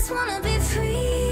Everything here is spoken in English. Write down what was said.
just wanna be free.